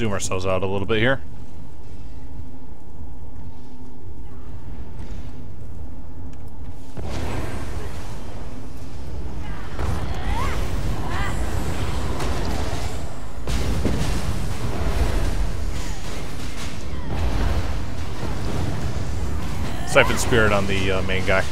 zoom ourselves out a little bit here. Siphon Spirit on the uh, main guy.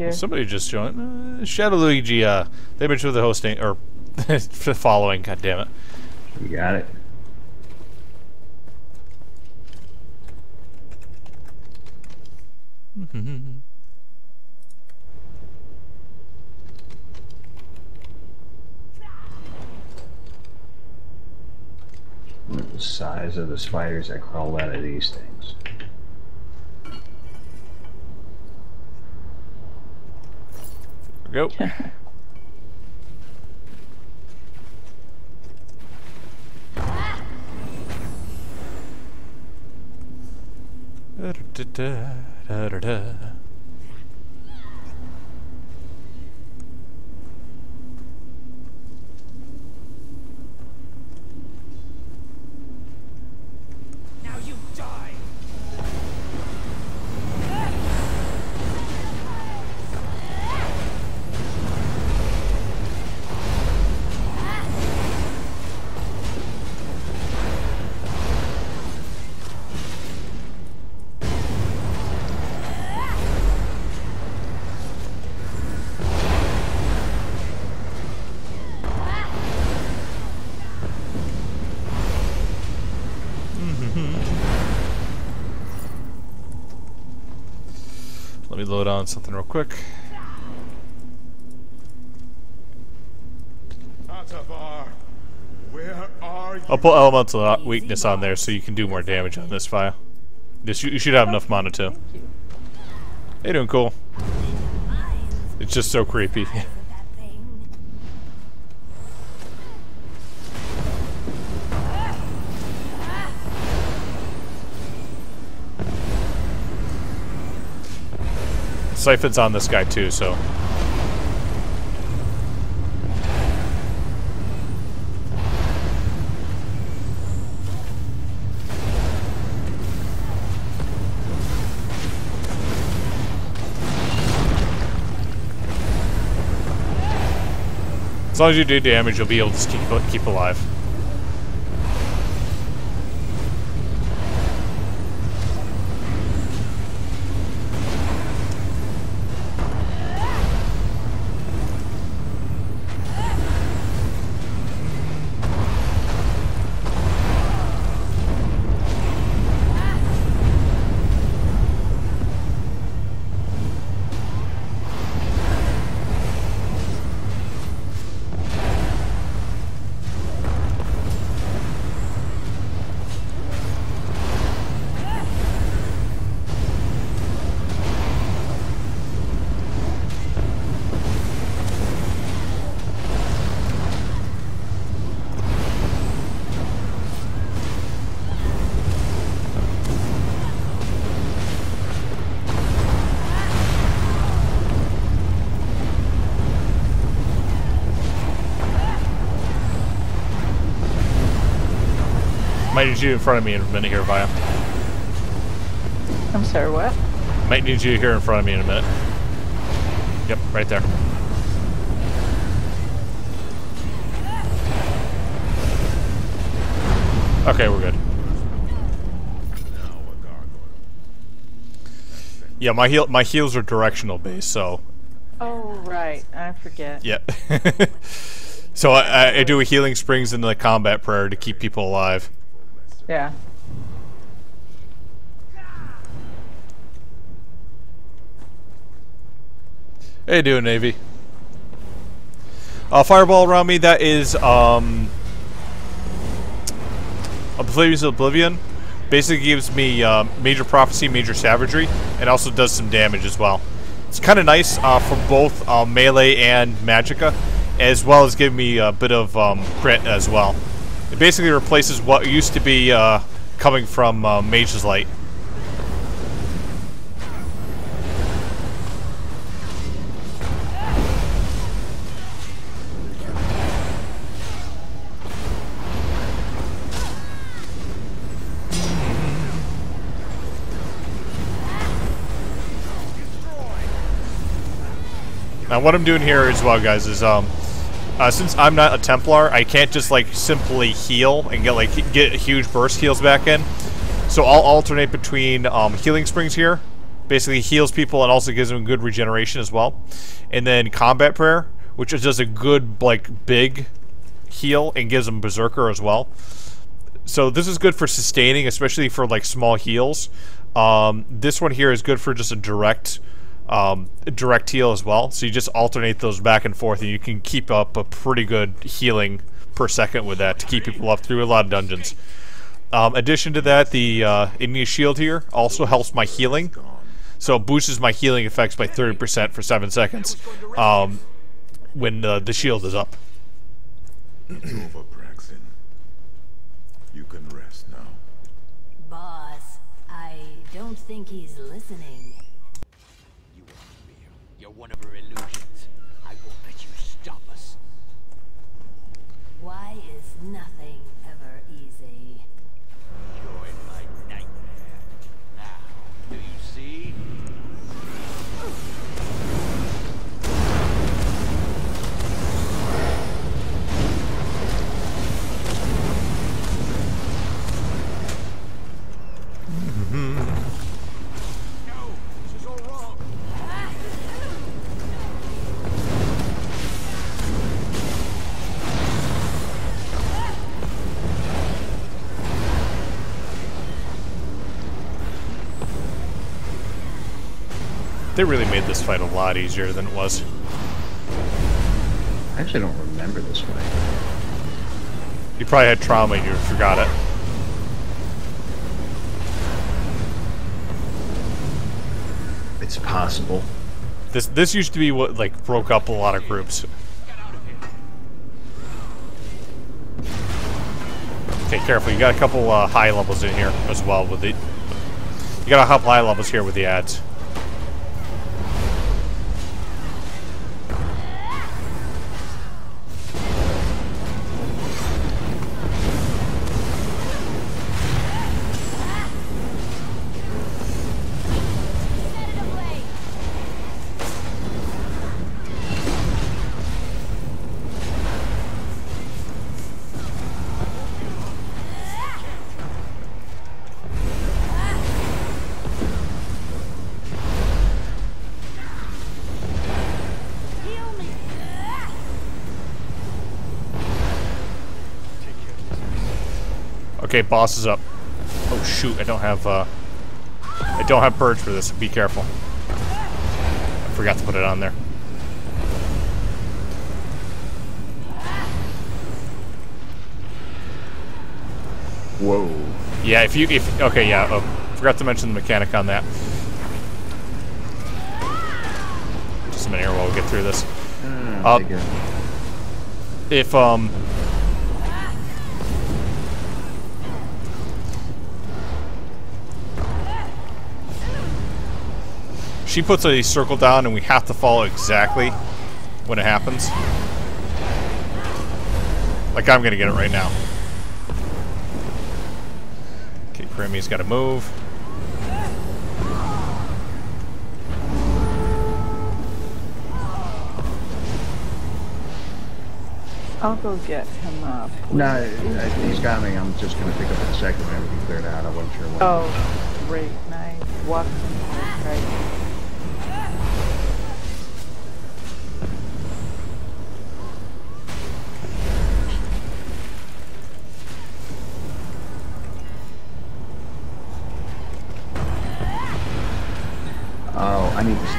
Here. Somebody just joined. Uh, Shadow Luigi, uh, they've been through the hosting, or the following, god damn it. You got it. The size of the spiders that crawl out of these things. Go. Da-da-da-da-da-da. Now on something real quick. I'll put elemental weakness on there so you can do more damage on this file. This you, you should have enough mana too. Hey, doing cool. It's just so creepy. Siphon's on this guy too, so As long as you do damage, you'll be able to keep keep alive. Might need you in front of me in a minute here, Via. I'm sorry, what? Might need you here in front of me in a minute. Yep, right there. Okay, we're good. Now a gargoyle. Yeah, my heal my heals are directional based, so Oh, right. I forget. yeah. so I, I, I do a healing springs into the combat prayer to keep people alive. Yeah. How you doing, Navy? Uh, fireball around me, that is, um... Oblivious Oblivion. Basically gives me uh, major prophecy, major savagery, and also does some damage as well. It's kind of nice uh, for both uh, melee and magicka, as well as giving me a bit of um, crit as well. It basically replaces what used to be uh, coming from uh, Mage's Light. Now what I'm doing here as well, guys, is um, uh, since I'm not a Templar, I can't just like simply heal and get like get huge burst heals back in. So I'll alternate between um, healing springs here, basically heals people and also gives them good regeneration as well, and then combat prayer, which does a good like big heal and gives them berserker as well. So this is good for sustaining, especially for like small heals. Um, this one here is good for just a direct um, direct heal as well. So you just alternate those back and forth, and you can keep up a pretty good healing per second with that to keep people up through a lot of dungeons. Um, addition to that, the uh, Igneous Shield here also helps my healing. So it boosts my healing effects by 30% for 7 seconds um, when uh, the shield is up. It's over, Braxton. You can rest now. Boss, I don't think he's listening. They really made this fight a lot easier than it was. I actually don't remember this fight. You probably had trauma and you forgot it. It's possible. This this used to be what like broke up a lot of groups. Okay, careful. You got a couple uh, high levels in here as well with the. You got a couple high levels here with the ads. Okay, boss is up. Oh shoot! I don't have uh, I don't have purge for this. Be careful. I forgot to put it on there. Whoa. Yeah, if you if okay, yeah. Oh, forgot to mention the mechanic on that. Just a minute here while we get through this. Uh, Uh. If um. She puts a circle down and we have to follow exactly when it happens. Like I'm gonna get it right now. Okay, Grammy's gotta move. I'll go get him up. No, he's got me. I'm just gonna pick up the second when everything cleared out. I wasn't sure when. Oh, great, nice. Walk right.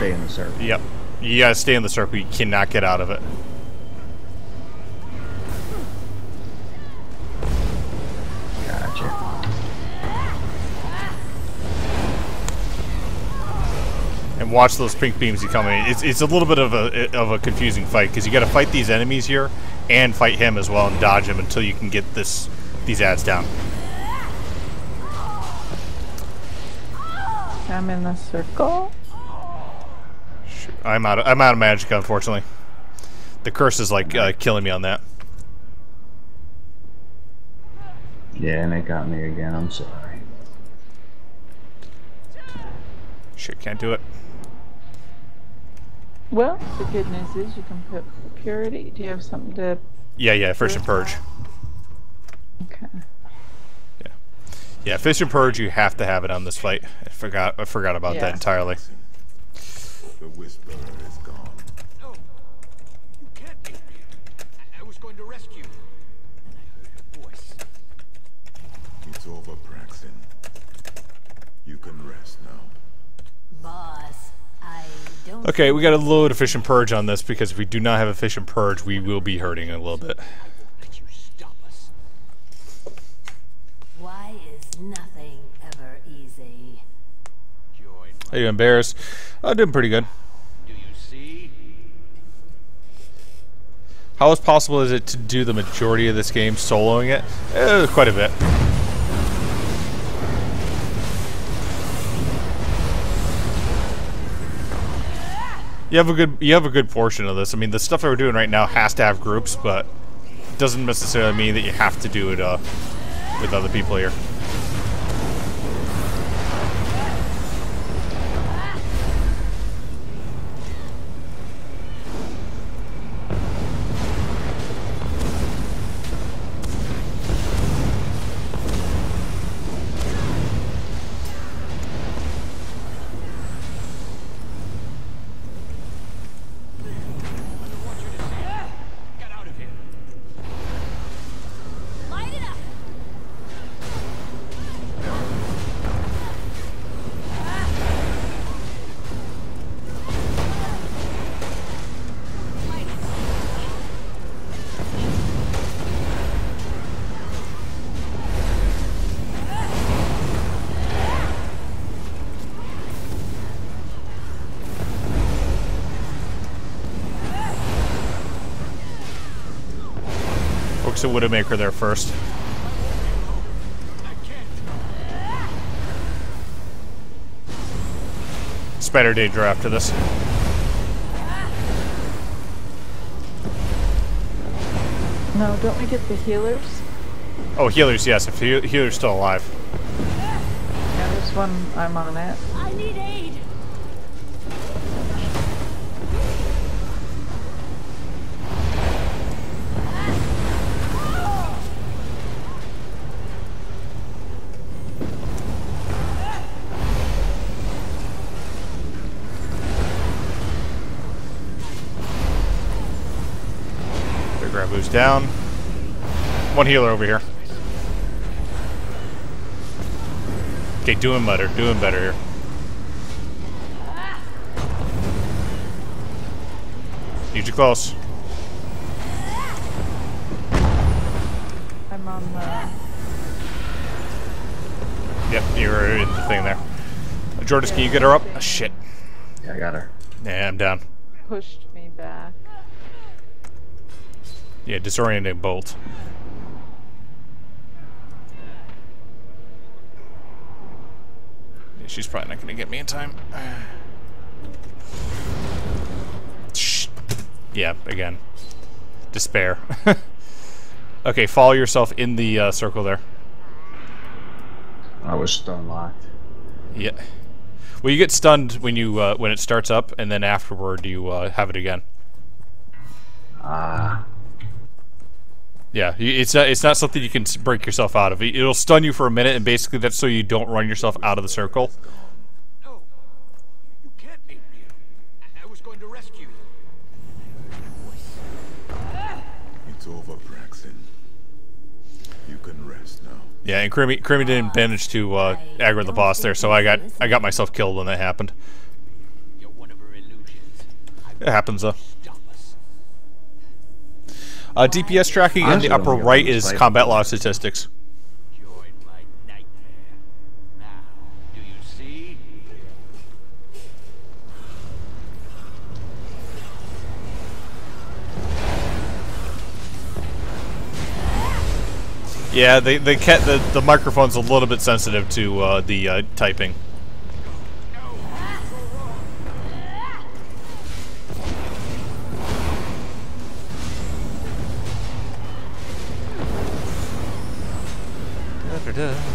Stay in the circle. Yep. You gotta stay in the circle. You cannot get out of it. Gotcha. And watch those pink beams you come in. It's, it's a little bit of a of a confusing fight because you got to fight these enemies here and fight him as well and dodge him until you can get this these ads down. I'm in the circle. Shoot, I'm out. Of, I'm out of magic, unfortunately. The curse is like uh, killing me on that. Yeah, and it got me again. I'm sorry. Shit, can't do it. Well, the good news is you can put purity. Do you have something to? Yeah, yeah. Efficient purge. Okay. Yeah, yeah. efficient purge. You have to have it on this fight. I forgot. I forgot about that entirely. The Whisperer is gone. No, you can't make me. I, I was going to rescue you. And I heard a voice. It's over, Braxton. You can rest now. Boss, I don't Okay, we got to load efficient purge on this because if we do not have efficient purge, we will be hurting a little bit. Let you stop us. Why is nothing ever easy? How you Bears? I'm doing pretty good. Do you see? How is possible is it to do the majority of this game soloing it? Eh, quite a bit. You have a good you have a good portion of this. I mean, the stuff that we're doing right now has to have groups, but it doesn't necessarily mean that you have to do it uh, with other people here. Focus at Widowmaker there first. Spider Danger after this. No, don't we get the healers? Oh, healers, yes. If he- healer's still alive. Yeah, there's one. I'm on it. I need aid! The down. One healer over here. Okay, doing better, doing better here. Need you close. I'm on the. Yep, you're in the thing there. Jordan, can you get her up? Oh, shit. Yeah, I got her. Yeah, I'm down. Pushed me back. Yeah, disorienting bolt. Yeah, she's probably not gonna get me in time. Shh. Yeah, again. Despair. okay, follow yourself in the uh, circle there. I was stun locked. Yeah. Well, you get stunned when you uh, when it starts up, and then afterward you uh, have it again. Ah, Yeah, it's not, it's not something you can break yourself out of. It- It'll stun you for a minute, and basically that's so you don't run yourself out of the circle. No, you can't make me. I, I was going to rescue you. It's over, Braxton. You can rest now. Yeah, and Creamy, Creamy didn't manage to uh, aggro the boss there, so I got I got myself killed when that happened. You're It happens though. Uh, DPS tracking in the upper right is combat with log statistics. Join my nightmare. Now, do you see? Yeah, they they ca- the the microphone's a little bit sensitive to uh, the uh, typing. I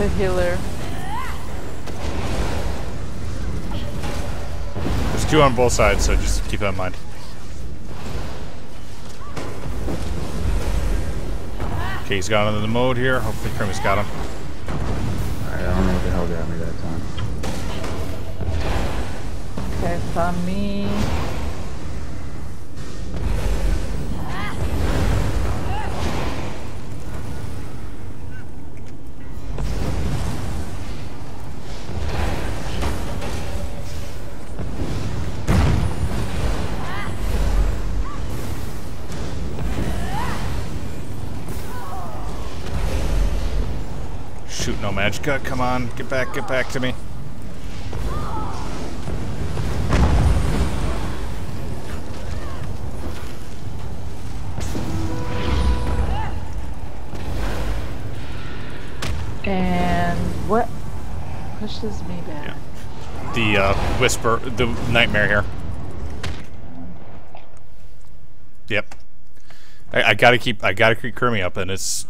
a healer. There's two on both sides, so just keep that in mind. Okay, he's got into the mode here. Hopefully Kermit's got him. Alright, I don't know what the hell got me that time. Okay, it's on me. No magicka. Come on, get back, get back to me. And what pushes me back? The uh, whisper, the nightmare here. Yep. I, I gotta keep, I gotta keep Kermit up, and it's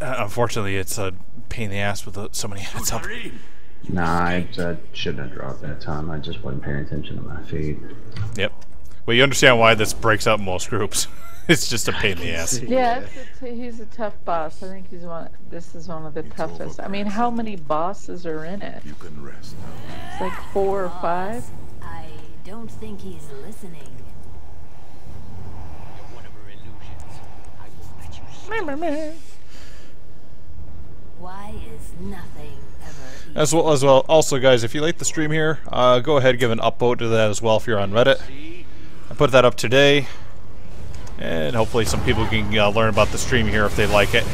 uh, unfortunately it's a pain in the ass with uh, so many heads up. Nah, I, I shouldn't have dropped that time. I just wasn't paying attention to my feet. Yep. Well, you understand why this breaks up most groups. it's just a pain in the ass. Yeah, it's a t- he's a tough boss. I think he's one. This is one of the toughest. I mean, how many bosses are in it? You can rest now. It's like four or five. I don't think he's listening. You're one of her illusions. I won't let you see. Why is nothing ever easy? As well as well. Also, guys, if you like the stream here, uh, go ahead give an upvote to that as well if you're on Reddit. I put that up today, and hopefully some people can uh, learn about the stream here if they like it.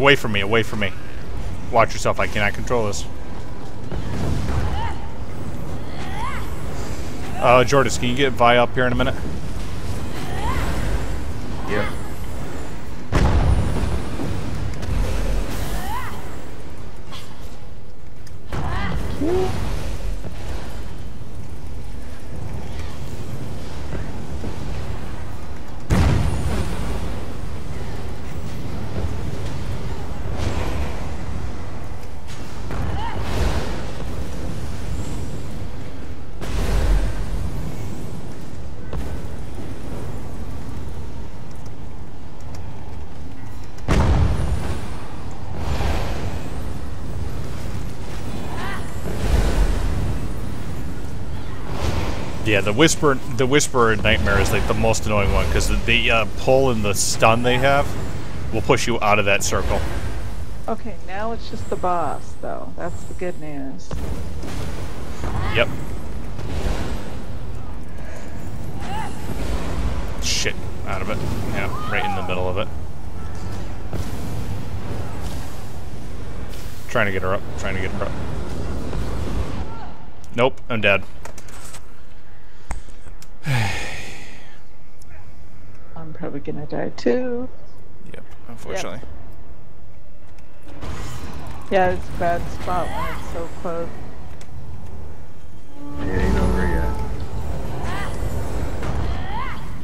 Away from me, away from me. Watch yourself, I cannot control this. Uh, Jordis, can you get Vi up here in a minute? Yeah, the whisper, the whisper nightmare is like the most annoying one because the, the uh, pull and the stun they have will push you out of that circle. Okay, now it's just the boss, though. That's the good news. Yep. Shit, out of it. Yeah, right in the middle of it. Trying to get her up. Trying to get her up. Nope, I'm dead. I'm probably gonna die too. Yep, unfortunately. Yeah, it's a bad spot when it's so close. It ain't over yet.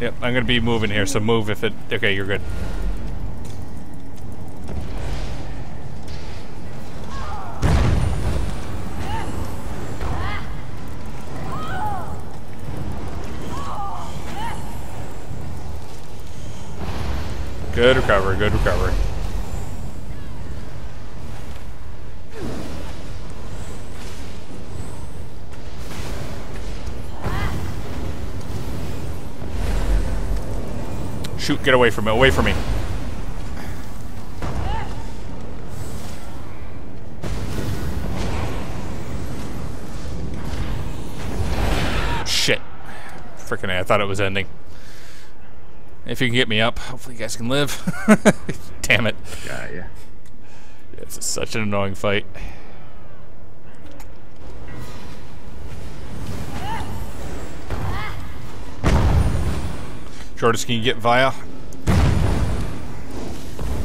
Yep, I'm gonna be moving here, so move if it. Okay, you're good. Good recovery, good recovery. Shoot, get away from me, away from me. Shit. Freaking I thought it was ending. If you can get me up, hopefully you guys can live. Damn it. Got ya. It's such an annoying fight. Jordan, can you get Via?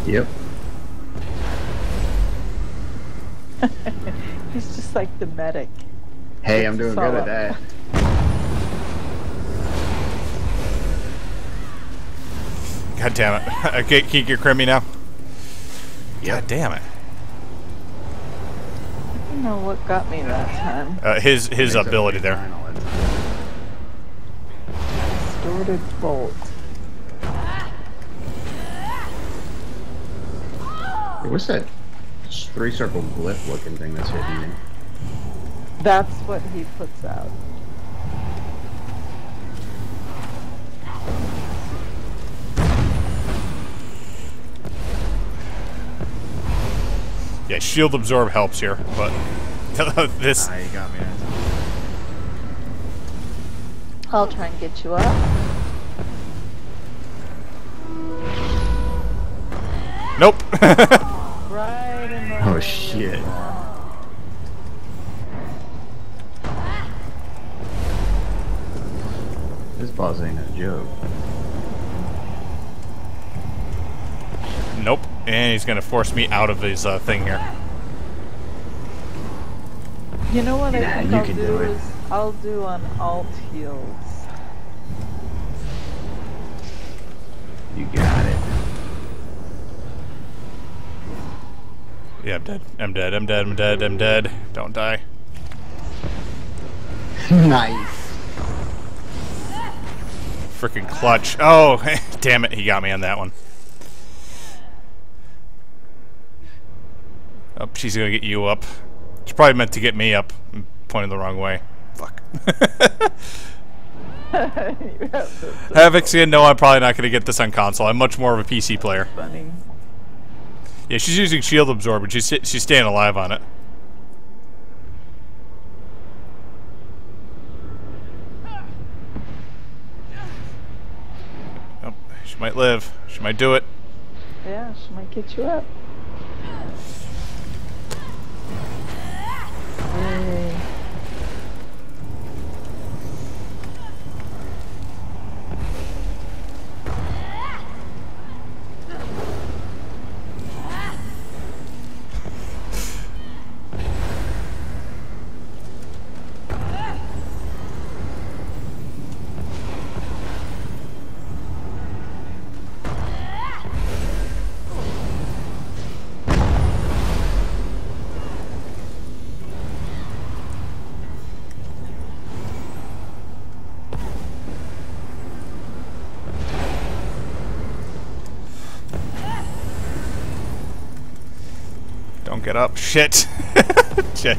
Yep. He's just like the medic. Hey, I'm doing good Solo. at that. God damn it. Okay, can you get Crimmy now? God damn it. I don't know what got me that time. Uh, his his ability there. fine. Distorted bolt. Hey, What's that three circle glyph looking thing that's hitting me? That's what he puts out. Yeah, shield absorb helps here, but this Ah, you got me. I'll try and get you up. Nope. Right in the Oh shit. This boss ain't a joke. nope. And he's gonna force me out of his uh, thing here. You know what Nah, I think you I'll can do, do it. is I'll do an alt heals. You got it. Yeah, I'm dead. I'm dead. I'm dead. I'm dead. I'm dead. Don't die. nice. Freaking clutch. Oh, damn it. He got me on that one. Oh, she's gonna get you up. She probably meant to get me up. I'm pointing the wrong way. Fuck. you have this Havoc's. No, I'm probably not gonna get this on console. I'm much more of a PC player. funny. Yeah, she's using shield absorb, but she's she's staying alive on it. Oh, she might live. She might do it. Yeah, she might get you up. Up. Shit. Shit.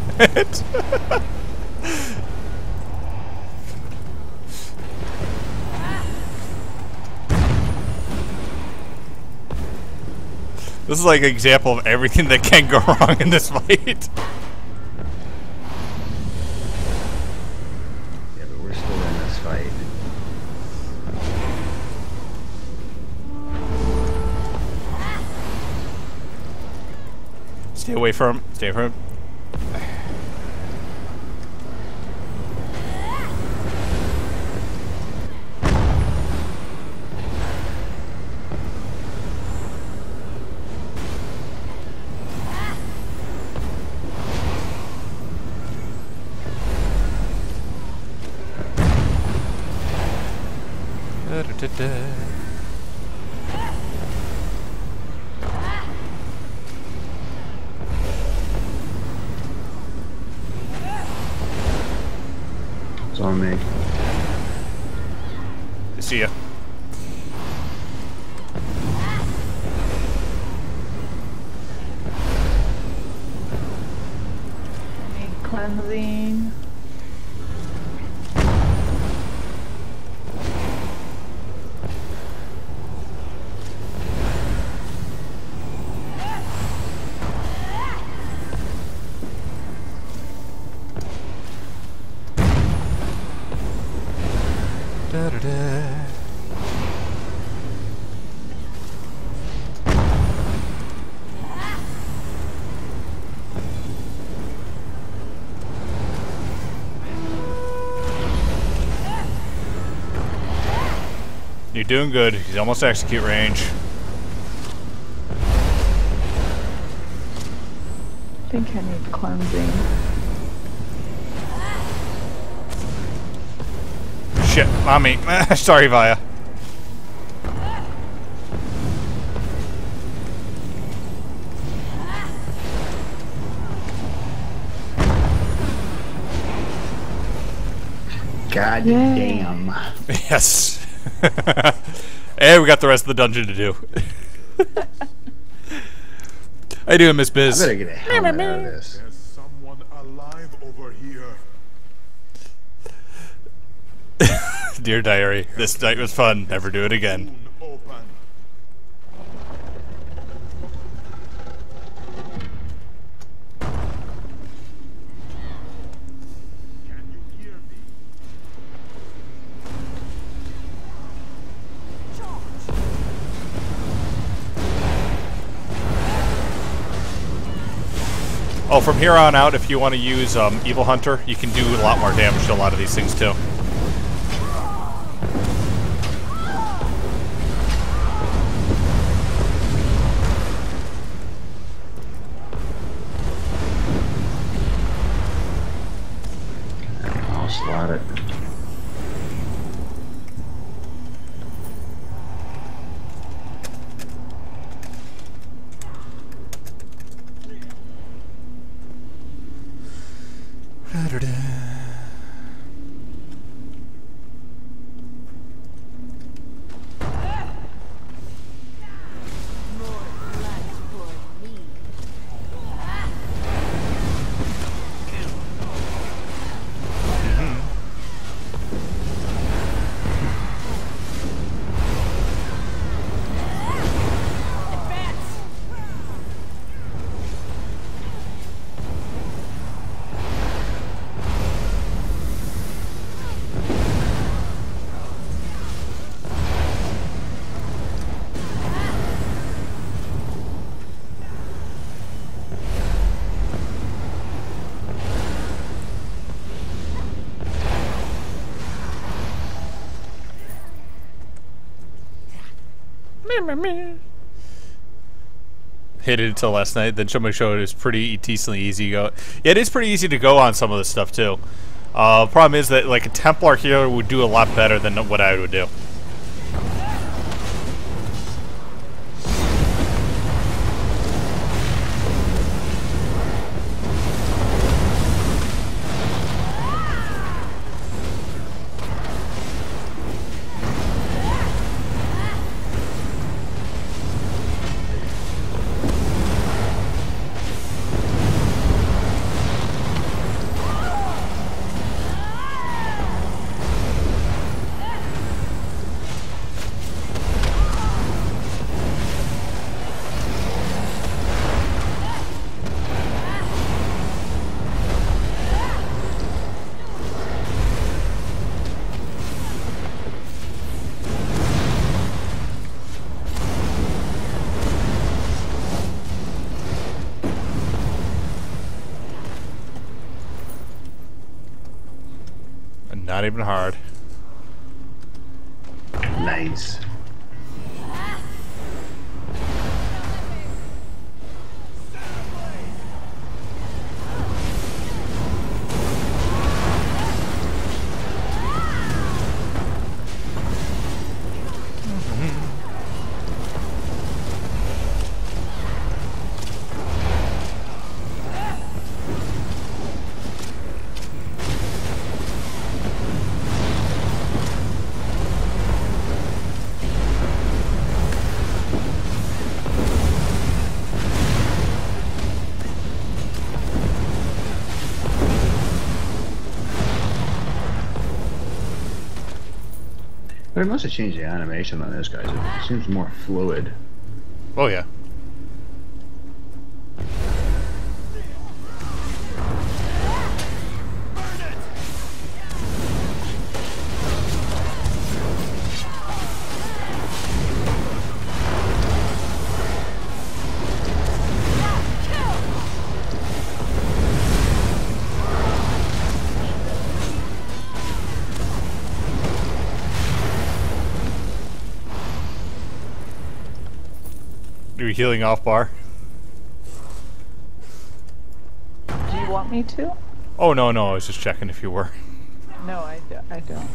This is like an example of everything that can go wrong in this fight. Stay away from him. Stay from him. Da-da-da-da. It's doing good. He's almost execute range. I think I need cleansing. Shit, on me. Sorry, Vaya. God Yay. damn. Yes. and we got the rest of the dungeon to do. How you doing, Miss I Biz? better get a helmet out of this. There's someone alive over here. Dear diary, this night was fun. Never do it again. Oh, from here on out, if you want to use um, Evil Hunter, you can do a lot more damage to a lot of these things too. Slot it. Hit it until last night, then somebody showed it's pretty decently easy to go. Yeah, it is pretty easy to go on some of this stuff too. Uh, problem is that like a Templar hero would do a lot better than what I would do. Not even hard. Nice. They must have changed the animation on this guys. It seems more fluid. Oh yeah. You healing off bar? Do you want me to? Oh no no, I was just checking if you were. No, I, do, I don't.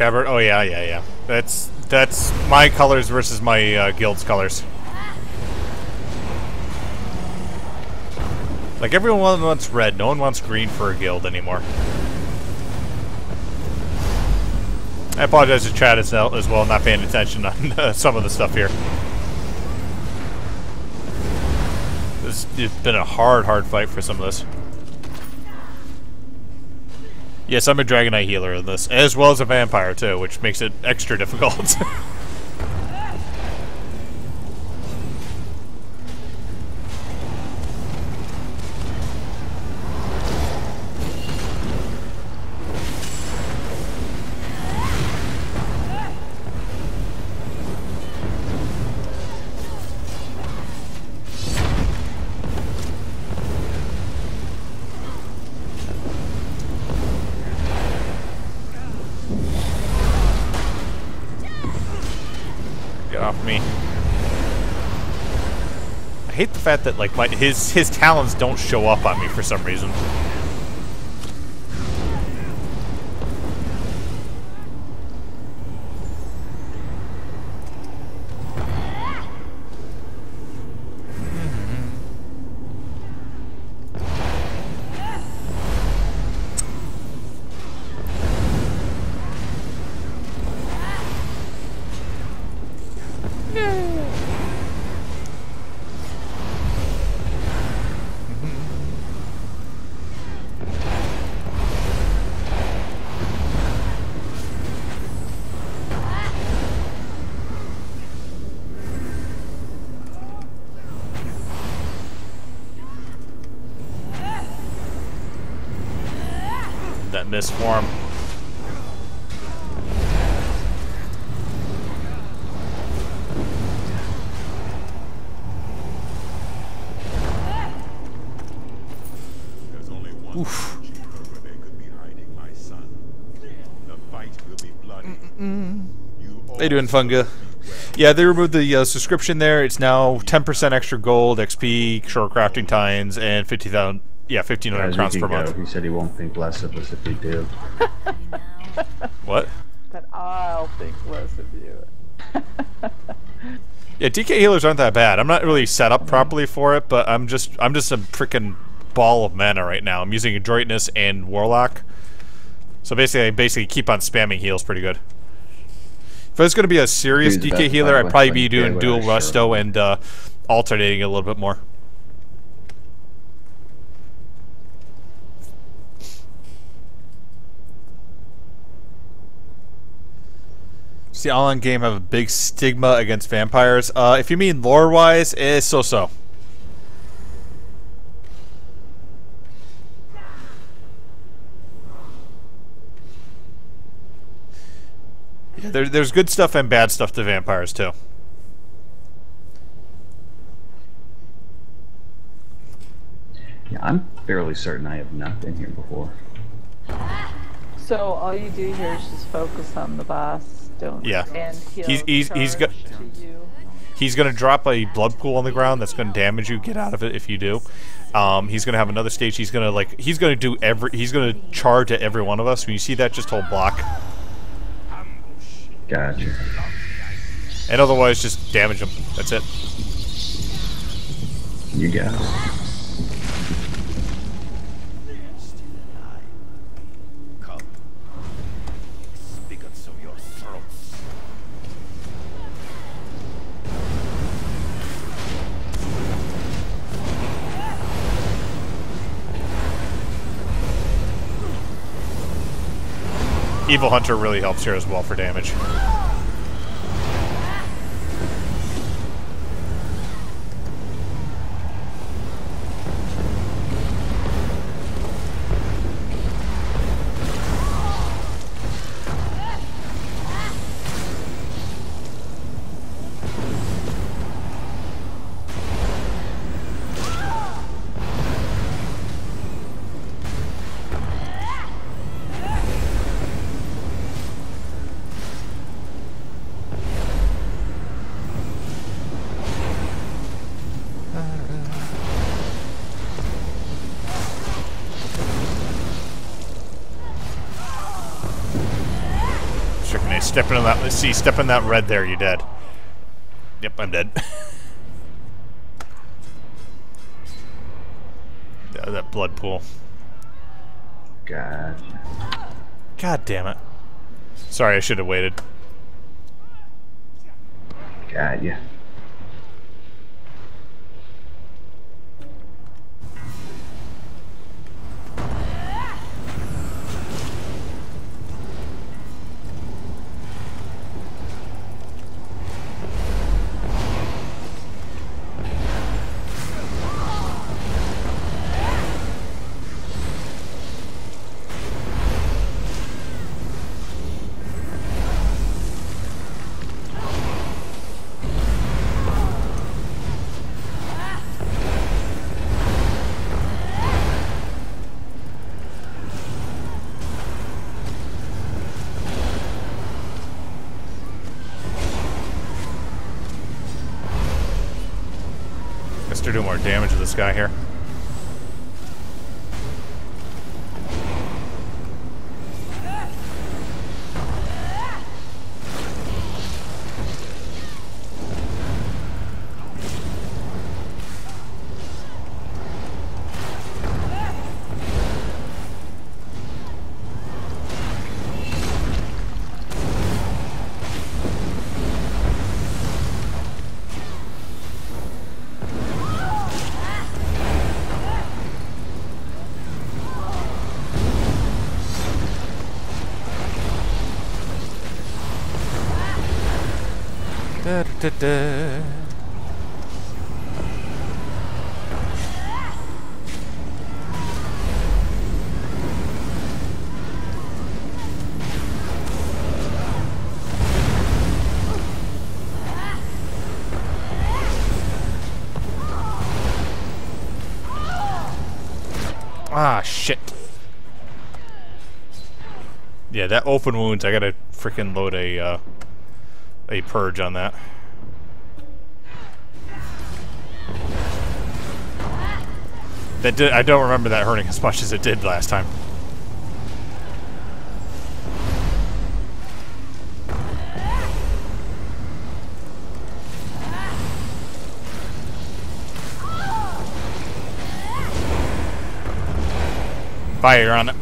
Tabard. Oh yeah, yeah, yeah. That's that's my colors versus my uh, guild's colors. Like everyone wants red, no one wants green for a guild anymore. I apologize to Chad as well, as well not paying attention on uh, some of the stuff here. This, it's been a hard, hard fight for some of this. Yes, I'm a Dragonknight healer in this, as well as a vampire too, which makes it extra difficult. fact that like my his his talents don't show up on me for some reason. Be bloody. You How you doing, Funga? Yeah, they removed the uh, subscription there. It's now 10% extra gold, XP, short crafting times, and 50,000. Yeah, 1,500 Guys, crowns per can month. He said he won't think less of us if we do. What? But I'll think less of you. Yeah, DK healers aren't that bad. I'm not really set up properly for it, but I'm just I'm just a freaking ball of mana right now. I'm using adroitness and warlock. So basically, I basically keep on spamming heals pretty good. If I was going to be a serious Dude's DK healer, I'd probably be doing dual or resto and uh, alternating a little bit more. Does the online game have a big stigma against vampires? Uh, if you mean lore-wise, it's so-so. Yeah, there, there's good stuff and bad stuff to vampires too. Yeah, I'm fairly certain I have not been here before. So all you do here is just focus on the boss. Don't Yeah. and he'll He's- he's- he's got- charge to. He's gonna drop a blood pool on the ground that's gonna damage you. Get out of it if you do. Um, he's gonna have another stage. He's gonna like he's gonna do every. He's gonna charge at every one of us. When you see that, just hold block, Gotcha. and otherwise just damage him. That's it. You got it. Evil Hunter really helps here as well for damage. Stepping in that. Let's see, step in that red there. You dead. Yep, I'm dead. Yeah, that blood pool. God. God damn it. Sorry, I should have waited. Got ya. Do more damage to this guy here. Da. Ah, shit. Yeah, that open wounds, I gotta freaking load a, uh, a purge on that. That did, I don't remember that hurting as much as it did last time. Fire on it.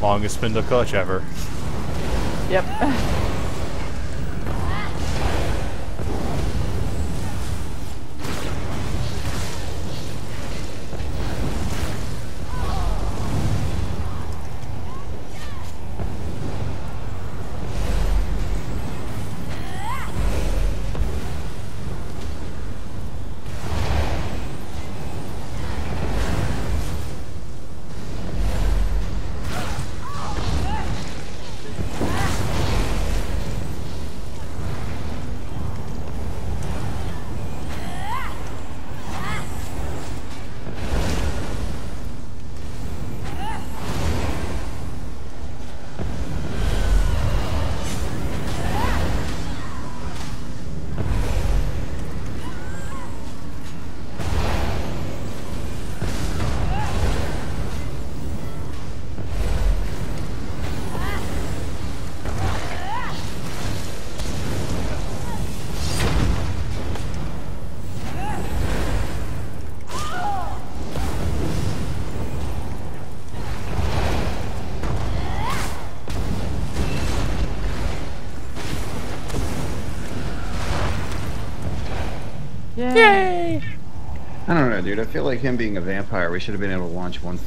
Longest Spindleclutch ever. Yep. dude. I feel like him being a vampire, we should have been able to launch one